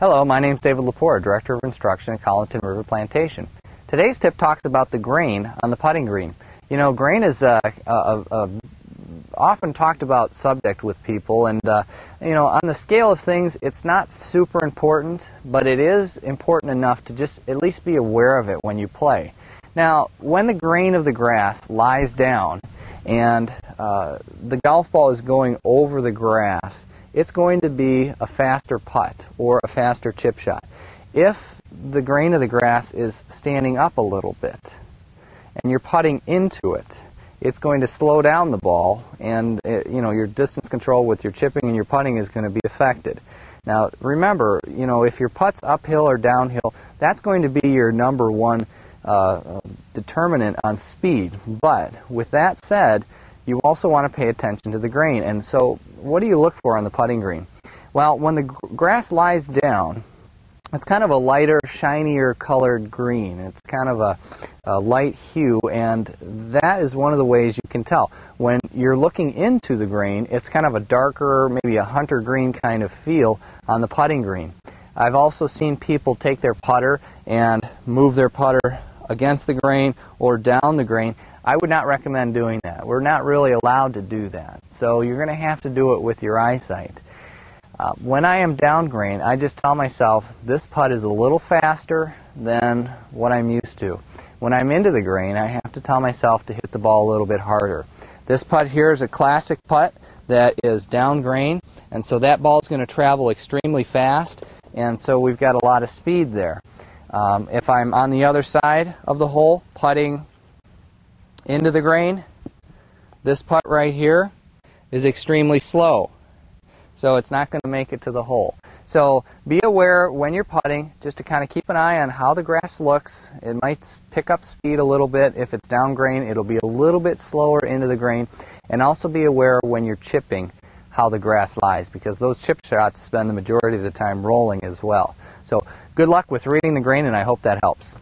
Hello, my name is David LaPour, Director of Instruction at Colleton River Plantation. Today's tip talks about the grain on the putting green. You know, grain is a, a, a often talked about subject with people, and uh, you know, on the scale of things, it's not super important, but it is important enough to just at least be aware of it when you play. Now, when the grain of the grass lies down and uh, the golf ball is going over the grass, it's going to be a faster putt or a faster chip shot. If the grain of the grass is standing up a little bit and you're putting into it, it's going to slow down the ball and it, you know your distance control with your chipping and your putting is going to be affected. Now remember, you know if your putt's uphill or downhill, that's going to be your number one uh, determinant on speed. But with that said, you also want to pay attention to the grain. And so, what do you look for on the putting green? Well, when the grass lies down, it's kind of a lighter, shinier colored green. It's kind of a, a, light hue, and that is one of the ways you can tell. When you're looking into the green, it's kind of a darker, maybe a hunter green kind of feel on the putting green. I've also seen people take their putter and move their putter against the grain or down the grain, I would not recommend doing that. We're not really allowed to do that. So you're going to have to do it with your eyesight. Uh, when I am down grain, I just tell myself this putt is a little faster than what I'm used to. When I'm into the grain, I have to tell myself to hit the ball a little bit harder. This putt here is a classic putt that is down grain, and so that ball is going to travel extremely fast, and so we've got a lot of speed there. Um, if I'm on the other side of the hole, putting into the grain, this putt right here is extremely slow. So it's not going to make it to the hole. So be aware when you're putting, just to kind of keep an eye on how the grass looks. It might pick up speed a little bit. If it's down grain, it'll be a little bit slower into the grain. And also be aware when you're chipping how the grass lies because those chip shots spend the majority of the time rolling as well. So good luck with reading the grain and I hope that helps.